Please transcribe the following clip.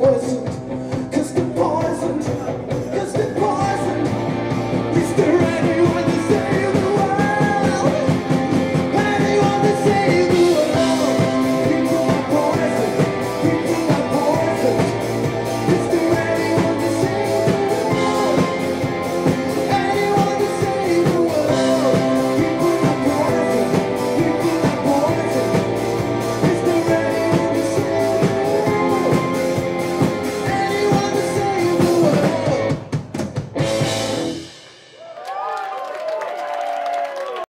to slow